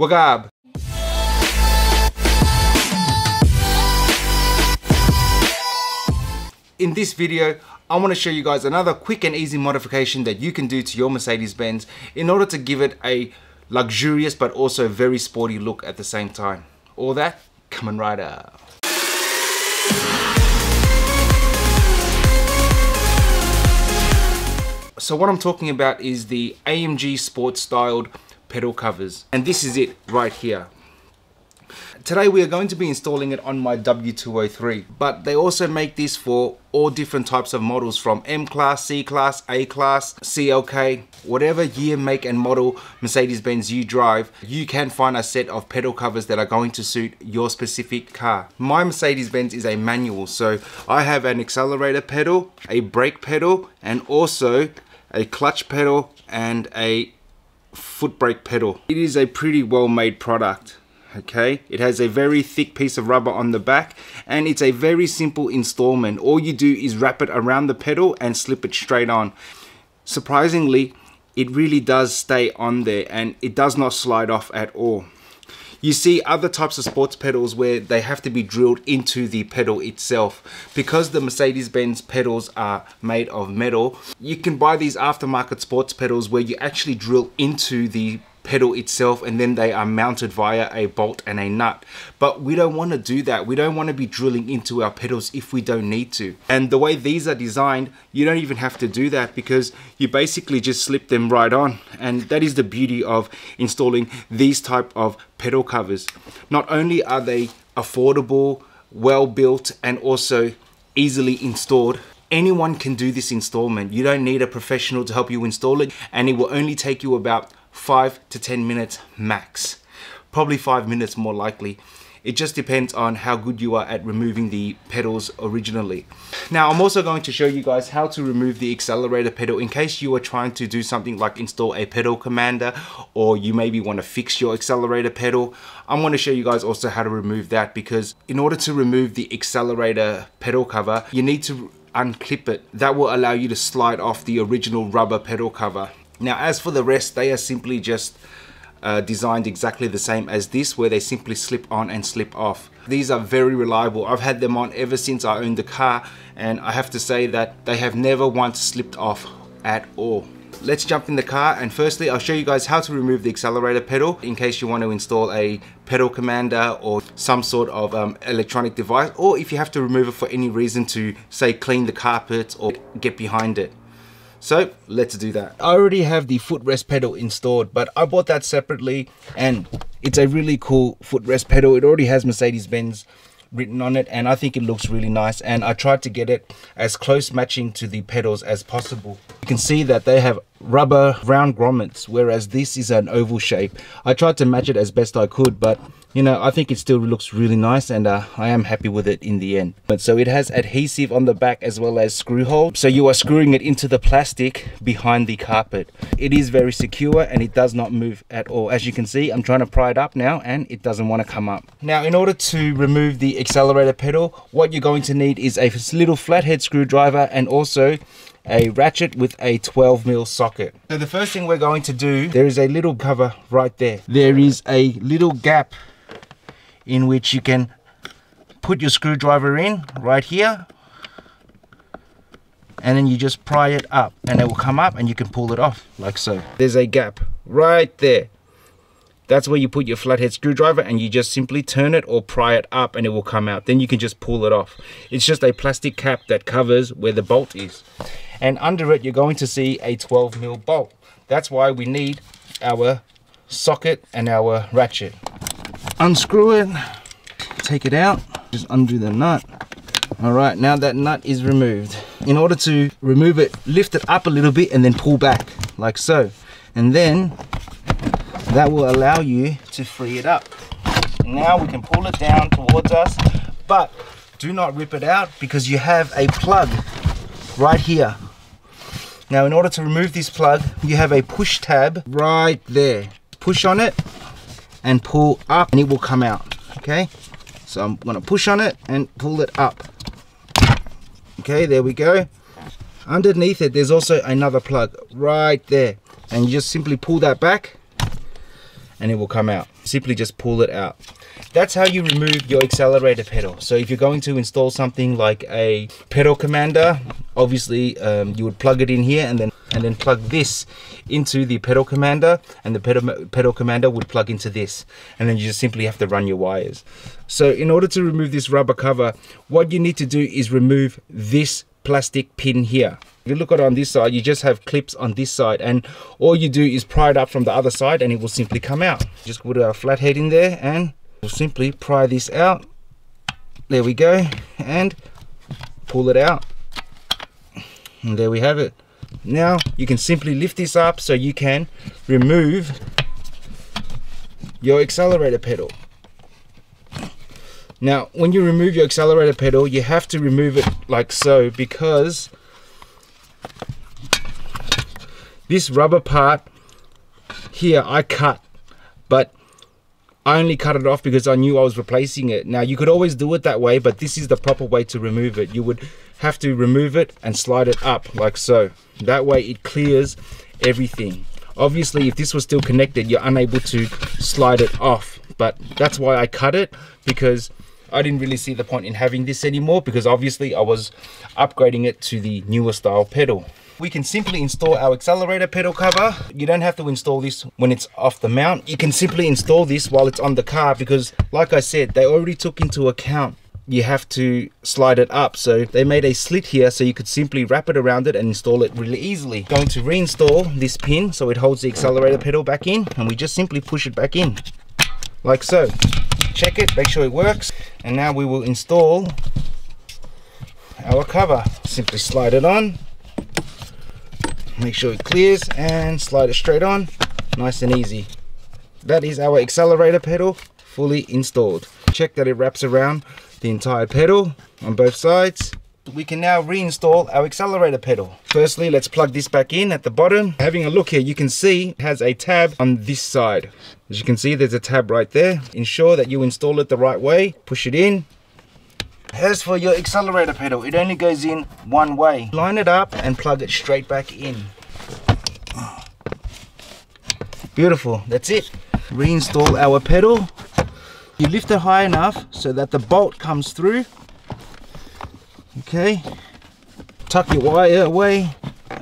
Wagab. In this video, I want to show you guys another quick and easy modification that you can do to your Mercedes-Benz in order to give it a luxurious but also very sporty look at the same time. All that coming right up. So what I'm talking about is the AMG sports styled pedal covers and this is it right here. Today we are going to be installing it on my W203 but they also make this for all different types of models from M class, C class, A class, CLK, whatever year, make and model Mercedes-Benz you drive, you can find a set of pedal covers that are going to suit your specific car. My Mercedes-Benz is a manual so I have an accelerator pedal, a brake pedal and also a clutch pedal and a foot brake pedal. It is a pretty well made product okay? It has a very thick piece of rubber on the back and it's a very simple installment. All you do is wrap it around the pedal and slip it straight on. Surprisingly it really does stay on there and it does not slide off at all you see other types of sports pedals where they have to be drilled into the pedal itself. Because the Mercedes-Benz pedals are made of metal, you can buy these aftermarket sports pedals where you actually drill into the pedal itself and then they are mounted via a bolt and a nut. But we don't want to do that. We don't want to be drilling into our pedals if we don't need to. And the way these are designed you don't even have to do that because you basically just slip them right on. And that is the beauty of installing these type of pedal covers. Not only are they affordable well built and also easily installed anyone can do this installment. You don't need a professional to help you install it and it will only take you about five to 10 minutes max. Probably five minutes more likely. It just depends on how good you are at removing the pedals originally. Now I'm also going to show you guys how to remove the accelerator pedal in case you are trying to do something like install a pedal commander or you maybe want to fix your accelerator pedal. I'm going to show you guys also how to remove that because in order to remove the accelerator pedal cover you need to unclip it. That will allow you to slide off the original rubber pedal cover. Now as for the rest, they are simply just uh, designed exactly the same as this where they simply slip on and slip off. These are very reliable. I've had them on ever since I owned the car and I have to say that they have never once slipped off at all. Let's jump in the car and firstly I'll show you guys how to remove the accelerator pedal in case you want to install a pedal commander or some sort of um, electronic device or if you have to remove it for any reason to say clean the carpet or get behind it. So let's do that. I already have the footrest pedal installed, but I bought that separately and it's a really cool footrest pedal. It already has Mercedes-Benz written on it and I think it looks really nice and I tried to get it as close matching to the pedals as possible. You can see that they have rubber round grommets whereas this is an oval shape. I tried to match it as best I could but you know I think it still looks really nice and uh, I am happy with it in the end. But so it has adhesive on the back as well as screw hole so you are screwing it into the plastic behind the carpet. It is very secure and it does not move at all. As you can see I'm trying to pry it up now and it doesn't want to come up. Now in order to remove the accelerator pedal what you're going to need is a little flathead screwdriver and also a ratchet with a 12 mil socket. So the first thing we're going to do, there is a little cover right there. There is a little gap in which you can put your screwdriver in right here and then you just pry it up and it will come up and you can pull it off like so. There's a gap right there. That's where you put your flathead screwdriver and you just simply turn it or pry it up and it will come out. Then you can just pull it off. It's just a plastic cap that covers where the bolt is and under it you're going to see a 12 mil bolt that's why we need our socket and our ratchet unscrew it take it out just undo the nut. All right now that nut is removed. In order to remove it lift it up a little bit and then pull back like so. And then that will allow you to free it up. Now we can pull it down towards us but do not rip it out because you have a plug right here. Now in order to remove this plug, you have a push tab right there. Push on it and pull up and it will come out, okay? So I'm gonna push on it and pull it up. Okay, there we go. Underneath it, there's also another plug right there. And you just simply pull that back and it will come out. Simply just pull it out. That's how you remove your accelerator pedal. So if you're going to install something like a pedal commander, obviously um, you would plug it in here and then and then plug this into the pedal commander and the pedal, pedal commander would plug into this and then you just simply have to run your wires. So in order to remove this rubber cover, what you need to do is remove this plastic pin here. If you look at it on this side, you just have clips on this side and all you do is pry it up from the other side and it will simply come out. Just put a flathead in there and we'll simply pry this out. There we go. And pull it out. And there we have it. Now you can simply lift this up so you can remove your accelerator pedal. Now, when you remove your accelerator pedal, you have to remove it like so because this rubber part here I cut, but I only cut it off because I knew I was replacing it. Now, you could always do it that way, but this is the proper way to remove it. You would have to remove it and slide it up like so. That way it clears everything. Obviously, if this was still connected, you're unable to slide it off. But that's why I cut it because I didn't really see the point in having this anymore because obviously I was upgrading it to the newer style pedal. We can simply install our accelerator pedal cover. You don't have to install this when it's off the mount. You can simply install this while it's on the car because like I said, they already took into account you have to slide it up so they made a slit here so you could simply wrap it around it and install it really easily going to reinstall this pin so it holds the accelerator pedal back in and we just simply push it back in like so check it make sure it works. And now we will install our cover. Simply slide it on make sure it clears and slide it straight on. Nice and easy. That is our accelerator pedal fully installed. Check that it wraps around the entire pedal on both sides. We can now reinstall our accelerator pedal. Firstly, let's plug this back in at the bottom. Having a look here, you can see it has a tab on this side. As you can see, there's a tab right there. Ensure that you install it the right way. Push it in. As for your accelerator pedal, it only goes in one way. Line it up and plug it straight back in. Beautiful, that's it. Reinstall our pedal. You lift it high enough so that the bolt comes through. Okay. Tuck your wire away.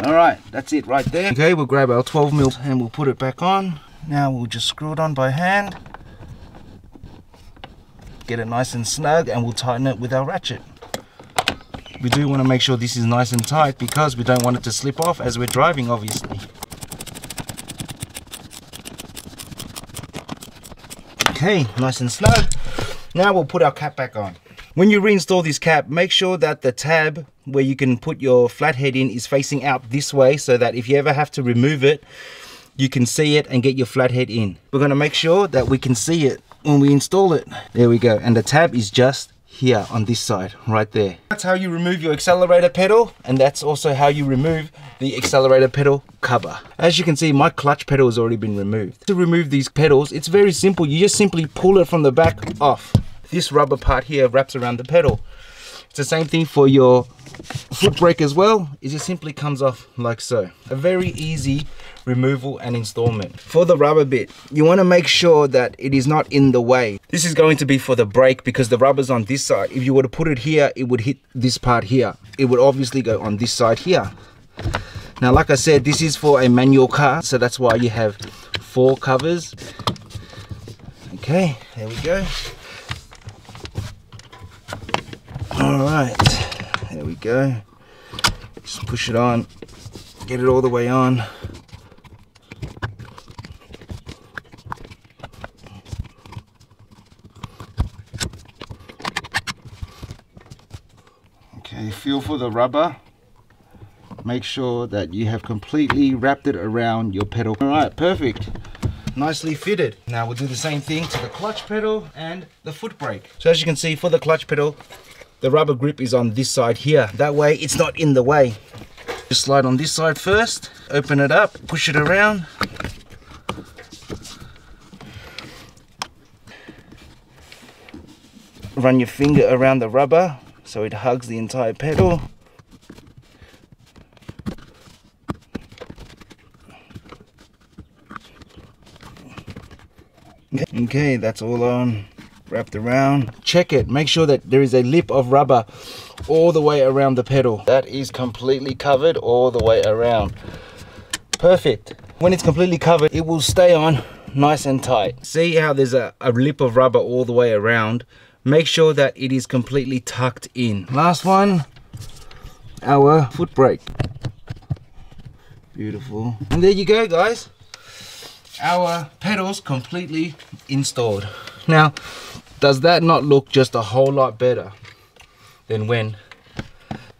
All right, that's it right there. Okay, we'll grab our 12 mil and we'll put it back on. Now we'll just screw it on by hand. Get it nice and snug and we'll tighten it with our ratchet. We do want to make sure this is nice and tight because we don't want it to slip off as we're driving obviously. Okay, nice and snug. Now we'll put our cap back on. When you reinstall this cap, make sure that the tab where you can put your flathead in is facing out this way so that if you ever have to remove it, you can see it and get your flathead in. We're gonna make sure that we can see it when we install it. There we go. And the tab is just here on this side, right there. That's how you remove your accelerator pedal, and that's also how you remove the accelerator pedal cover. As you can see, my clutch pedal has already been removed. To remove these pedals, it's very simple. You just simply pull it from the back off. This rubber part here wraps around the pedal. It's the same thing for your foot brake as well. It just simply comes off like so. A very easy removal and installment. For the rubber bit, you want to make sure that it is not in the way. This is going to be for the brake because the rubber's on this side. If you were to put it here, it would hit this part here. It would obviously go on this side here. Now, like I said, this is for a manual car, so that's why you have four covers. Okay, there we go. All right, there we go. Just push it on, get it all the way on. Okay, feel for the rubber. Make sure that you have completely wrapped it around your pedal. All right, perfect. Nicely fitted. Now we'll do the same thing to the clutch pedal and the foot brake. So as you can see for the clutch pedal, the rubber grip is on this side here. That way it's not in the way. Just slide on this side first, open it up, push it around. Run your finger around the rubber so it hugs the entire pedal. Okay, that's all on, wrapped around. Check it, make sure that there is a lip of rubber all the way around the pedal. That is completely covered all the way around. Perfect. When it's completely covered, it will stay on nice and tight. See how there's a, a lip of rubber all the way around? Make sure that it is completely tucked in. Last one, our foot brake. Beautiful. And there you go, guys. Our pedals completely installed. Now, does that not look just a whole lot better than when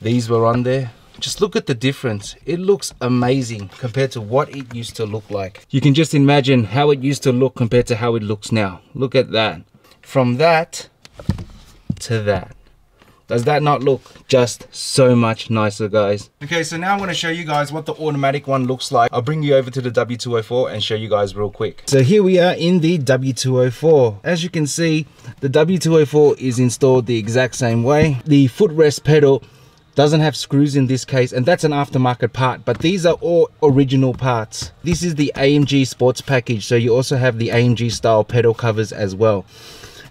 these were on there? Just look at the difference. It looks amazing compared to what it used to look like. You can just imagine how it used to look compared to how it looks now. Look at that. From that to that. Does that not look just so much nicer, guys? Okay, so now I'm gonna show you guys what the automatic one looks like. I'll bring you over to the W204 and show you guys real quick. So here we are in the W204. As you can see, the W204 is installed the exact same way. The footrest pedal doesn't have screws in this case and that's an aftermarket part but these are all original parts this is the amg sports package so you also have the amg style pedal covers as well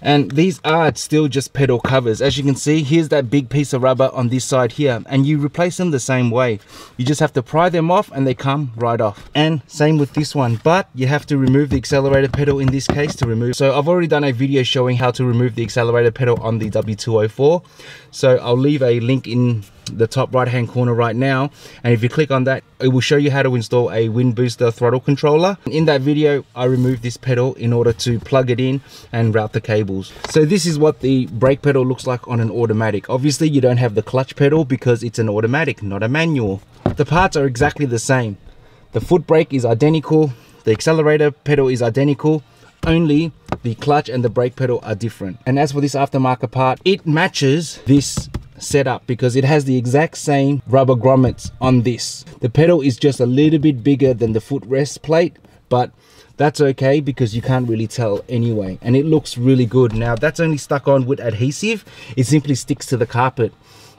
and these are still just pedal covers. As you can see here's that big piece of rubber on this side here. And you replace them the same way. You just have to pry them off and they come right off. And same with this one but you have to remove the accelerator pedal in this case to remove. So i've already done a video showing how to remove the accelerator pedal on the w204 so i'll leave a link in the top right hand corner right now. And if you click on that it will show you how to install a Windbooster throttle controller. In that video i removed this pedal in order to plug it in and route the cables. So this is what the brake pedal looks like on an automatic. Obviously you don't have the clutch pedal because it's an automatic not a manual. The parts are exactly the same. The foot brake is identical. The accelerator pedal is identical. Only the clutch and the brake pedal are different. And as for this aftermarket part it matches this setup because it has the exact same rubber grommets on this. The pedal is just a little bit bigger than the footrest plate, but that's okay because you can't really tell anyway. And it looks really good. Now that's only stuck on with adhesive. It simply sticks to the carpet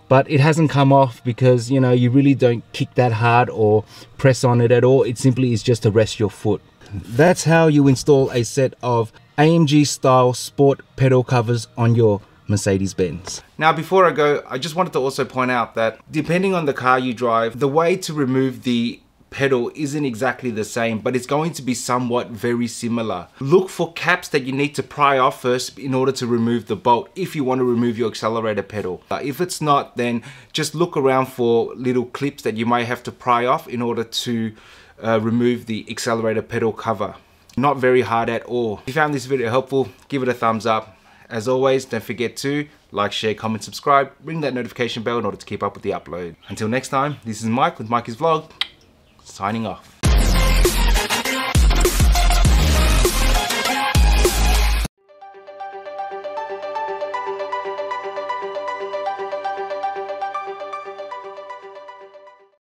but it hasn't come off because you know you really don't kick that hard or press on it at all it simply is just to rest your foot that's how you install a set of AMG style sport pedal covers on your Mercedes-Benz. Now before I go, I just wanted to also point out that depending on the car you drive, the way to remove the pedal isn't exactly the same but it's going to be somewhat very similar. Look for caps that you need to pry off first in order to remove the bolt if you want to remove your accelerator pedal. Uh, if it's not then just look around for little clips that you might have to pry off in order to uh, remove the accelerator pedal cover. Not very hard at all. If you found this video helpful give it a thumbs up as always, don't forget to like, share, comment, subscribe, ring that notification bell in order to keep up with the upload. Until next time, this is Mike with Mikeyz Vlog, signing off.